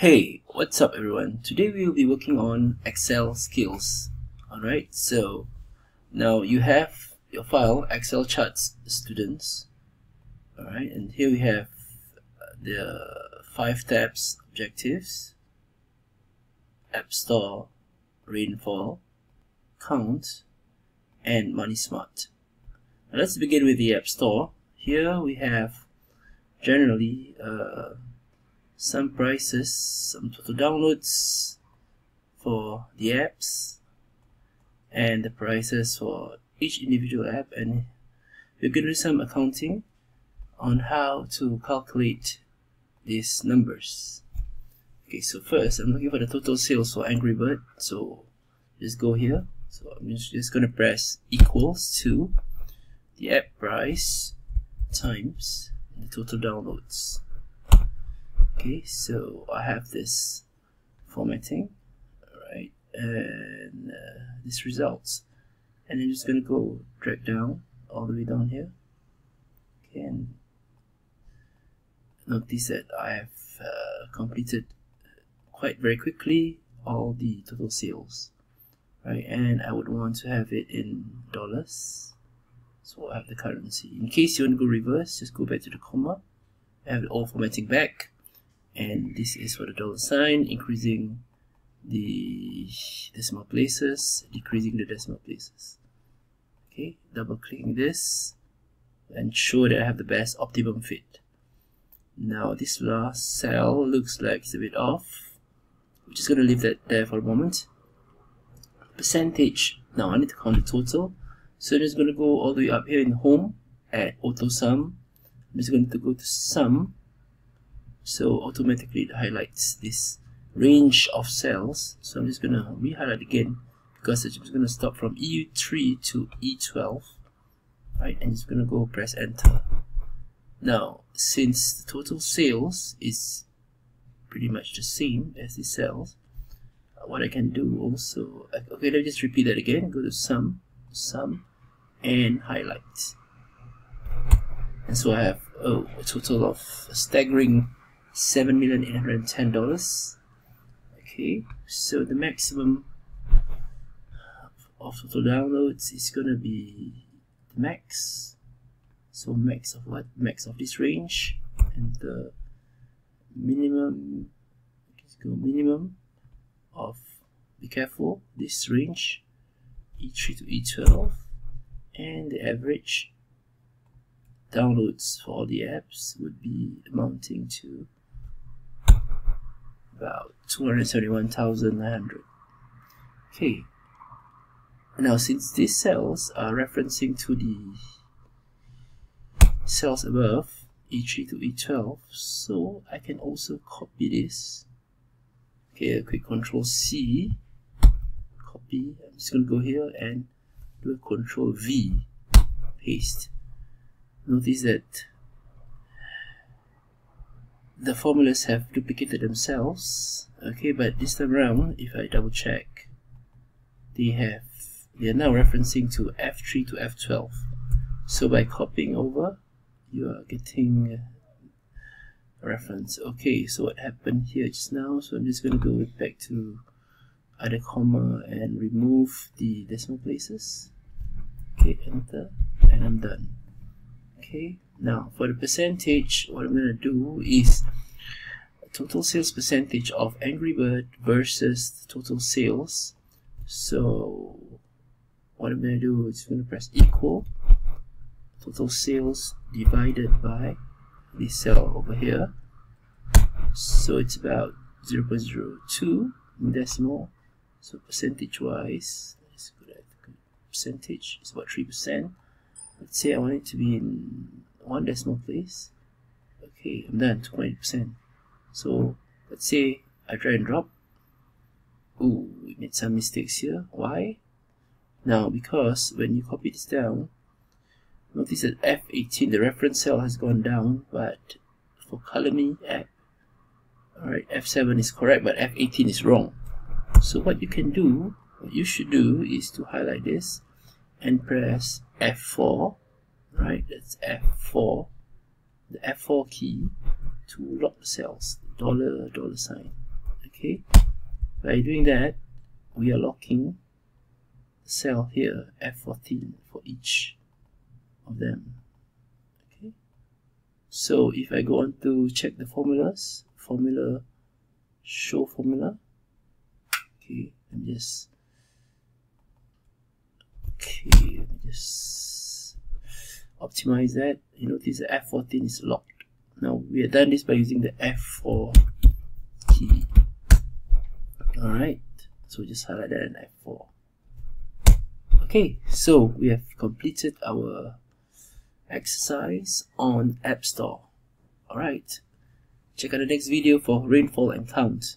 Hey, what's up everyone? Today we will be working on Excel skills. Alright, so now you have your file Excel charts students. Alright, and here we have the five tabs objectives, App Store, Rainfall, Count, and Money Smart. Now let's begin with the App Store. Here we have generally uh, some prices, some total downloads for the apps, and the prices for each individual app. And we're going to do some accounting on how to calculate these numbers. Okay, so first I'm looking for the total sales for Angry Bird. So just go here. So I'm just, just going to press equals to the app price times the total downloads okay so I have this formatting right and uh, this results. And I'm just gonna go drag down all the way down here. Okay and notice that I have uh, completed quite very quickly all the total sales right? And I would want to have it in dollars. So I have the currency. In case you want to go reverse just go back to the comma. I have all formatting back and this is for the dollar sign increasing the decimal places decreasing the decimal places. Okay double clicking this and show that I have the best optimum fit. Now this last cell looks like it's a bit off. We're just going to leave that there for a moment. Percentage. Now I need to count the total. So I'm just going to go all the way up here in home at auto sum. I'm just going to go to sum so automatically it highlights this range of cells. So I'm just gonna re-highlight again because I'm just gonna stop from EU3 to E12 right? And just gonna go press enter. Now since the total sales is pretty much the same as the cells what I can do also okay let me just repeat that again. Go to sum sum and highlight. And so I have oh, a total of a staggering seven million eight hundred and ten dollars. Okay so the maximum of total downloads is gonna be the max. So max of what? Max of this range. And the minimum let's go minimum of be careful this range e3 to e12 and the average downloads for all the apps would be amounting to about 271,900 okay. Now since these cells are referencing to the cells above E3 to E12 so I can also copy this. Okay a quick control C copy. I'm just gonna go here and do a control V paste. Notice that the formulas have duplicated themselves. Okay but this time around if I double check they have they are now referencing to F3 to F12 so by copying over you are getting a reference. Okay so what happened here just now? So I'm just going to go back to add a comma and remove the decimal places. Okay enter and I'm done. Okay now for the percentage what I'm gonna do is total sales percentage of Angry Bird versus total sales. So what I'm gonna do is I'm gonna press equal. Total sales divided by this cell over here. So it's about 0 0.02 in decimal. So percentage wise let's go the percentage. It's about 3% let's say I want it to be in one decimal place. Okay I'm done 20% so let's say I try and drop. Ooh, we made some mistakes here. Why? Now because when you copy this down notice that F18 the reference cell has gone down but for column app alright F7 is correct but F18 is wrong. So what you can do what you should do is to highlight this and press F4 right? That's F4 the F4 key to lock the cells dollar dollar sign okay? By doing that we are locking the cell here F14 for each of them okay? So if I go on to check the formulas formula show formula okay and just okay let me just optimize that you notice the F14 is locked. Now we have done this by using the F4 key. Alright so just highlight that and F4 okay so we have completed our exercise on App Store. Alright check out the next video for rainfall and count